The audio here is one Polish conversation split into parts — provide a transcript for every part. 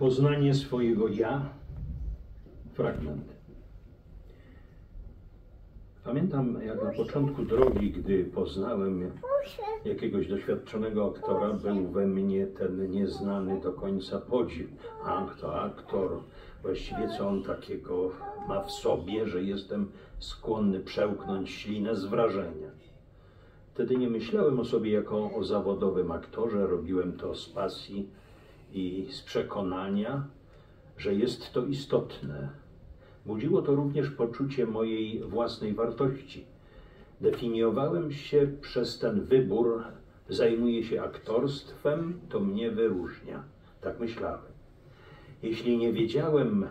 Poznanie swojego ja. Fragment. Pamiętam, jak na początku drogi, gdy poznałem jakiegoś doświadczonego aktora, był we mnie ten nieznany do końca podziw. Ach, to aktor. Właściwie co on takiego ma w sobie, że jestem skłonny przełknąć ślinę z wrażenia. Wtedy nie myślałem o sobie jako o zawodowym aktorze, robiłem to z pasji i z przekonania, że jest to istotne. Budziło to również poczucie mojej własnej wartości. Definiowałem się przez ten wybór, zajmuję się aktorstwem, to mnie wyróżnia. Tak myślałem. Jeśli nie wiedziałem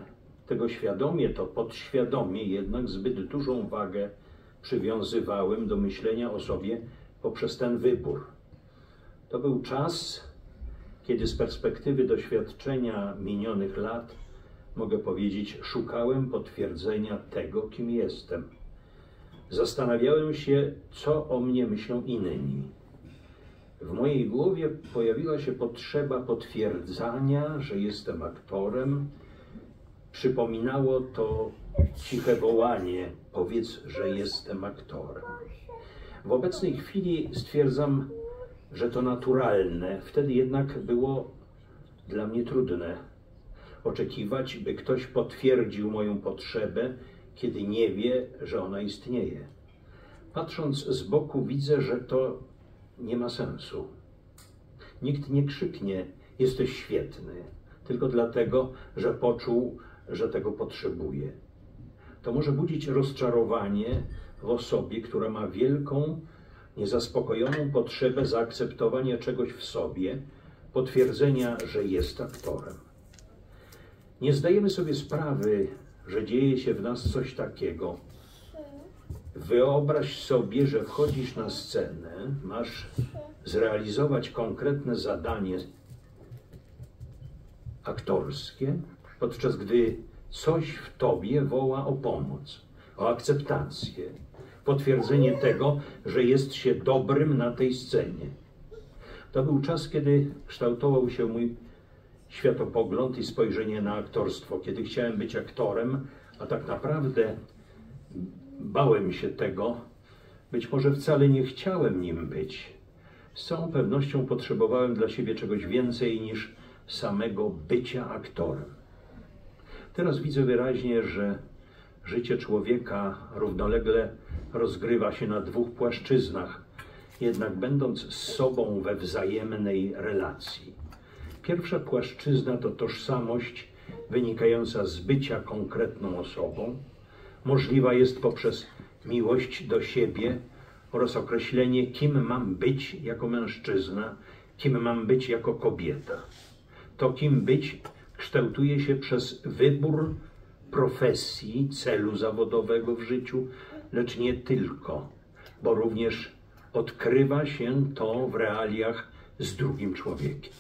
tego świadomie, to podświadomie jednak zbyt dużą wagę przywiązywałem do myślenia o sobie poprzez ten wybór. To był czas, kiedy z perspektywy doświadczenia minionych lat mogę powiedzieć, szukałem potwierdzenia tego, kim jestem. Zastanawiałem się, co o mnie myślą inni. W mojej głowie pojawiła się potrzeba potwierdzania, że jestem aktorem. Przypominało to ciche wołanie: powiedz, że jestem aktorem. W obecnej chwili stwierdzam, że to naturalne. Wtedy jednak było dla mnie trudne oczekiwać, by ktoś potwierdził moją potrzebę, kiedy nie wie, że ona istnieje. Patrząc z boku, widzę, że to nie ma sensu. Nikt nie krzyknie: Jesteś świetny, tylko dlatego, że poczuł, że tego potrzebuje. To może budzić rozczarowanie w osobie, która ma wielką, niezaspokojoną potrzebę zaakceptowania czegoś w sobie, potwierdzenia, że jest aktorem. Nie zdajemy sobie sprawy, że dzieje się w nas coś takiego. Wyobraź sobie, że wchodzisz na scenę, masz zrealizować konkretne zadanie aktorskie, podczas gdy coś w tobie woła o pomoc, o akceptację, potwierdzenie tego, że jest się dobrym na tej scenie. To był czas, kiedy kształtował się mój światopogląd i spojrzenie na aktorstwo, kiedy chciałem być aktorem, a tak naprawdę bałem się tego, być może wcale nie chciałem nim być. Z całą pewnością potrzebowałem dla siebie czegoś więcej niż samego bycia aktorem. Teraz widzę wyraźnie, że życie człowieka równolegle rozgrywa się na dwóch płaszczyznach, jednak będąc z sobą we wzajemnej relacji. Pierwsza płaszczyzna to tożsamość wynikająca z bycia konkretną osobą. Możliwa jest poprzez miłość do siebie oraz określenie, kim mam być jako mężczyzna, kim mam być jako kobieta. To, kim być, kształtuje się przez wybór profesji, celu zawodowego w życiu, lecz nie tylko, bo również odkrywa się to w realiach z drugim człowiekiem.